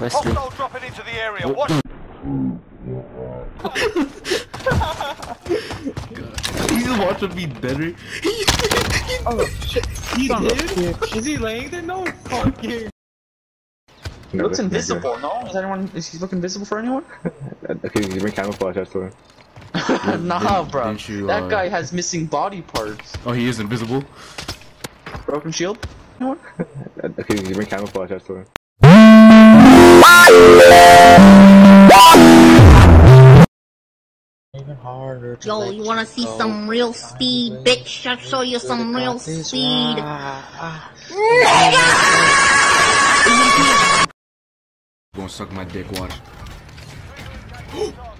Wesley. Hostile dropping into the area. Watch. He's watching me better. Oh shit! He did? Is he laying there? No fucking. He looks invisible. No, is anyone? Is he look invisible for anyone? Okay, you bring camouflage, that's for nah, bro. didn't you, that uh, guy has missing body parts. Oh, he is invisible. Broken shield. Anyone? Okay, you bring camouflage, that's for harder. to Yo, let you wanna see go. some real speed, bitch? I'll show you some real speed. ah, Gonna suck my dick, watch. ah.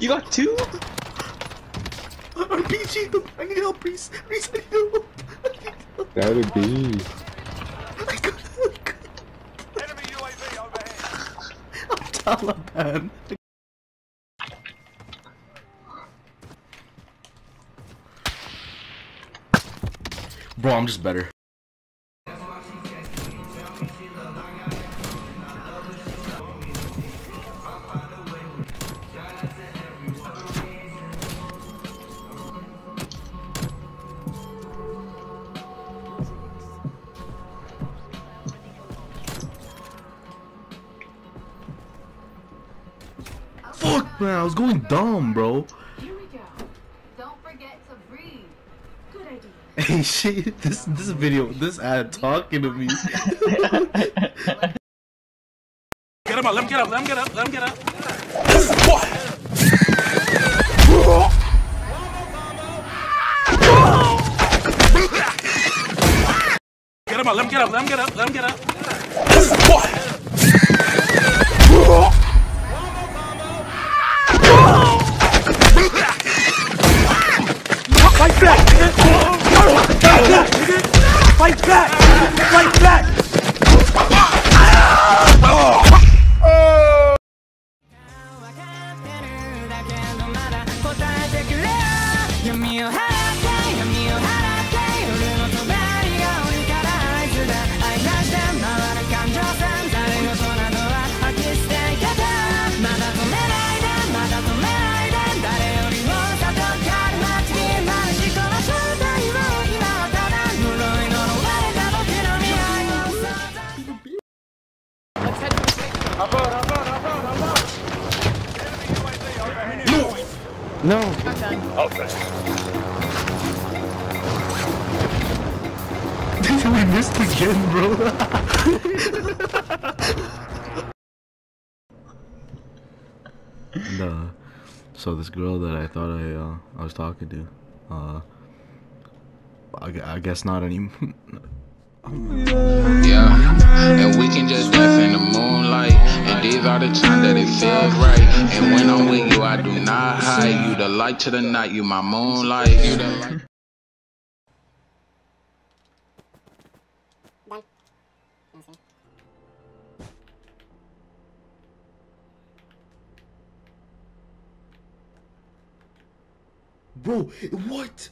You got two? RPG, I need help, please. Please, I need help. That would be. Taliban. Bro, I'm just better. Man, I was going dumb, bro. Here we go. Don't forget to breathe. Good idea. Hey, shit, this this video, this ad talking to me. Get him up, let him get up, let him get up, let him get up. Get him up, let him get up, let him get up, let him get up. Back! Fight back! Fight back! No! Okay. we missed again, bro. Nah. So this girl that I thought I uh, I was talking to, uh, I, I guess not anymore. Yeah, and we can just in the moonlight. The times that it feels right. And when I'm with you, I do not hide. You the light to the night, you my moonlight. You the light. Bro, what?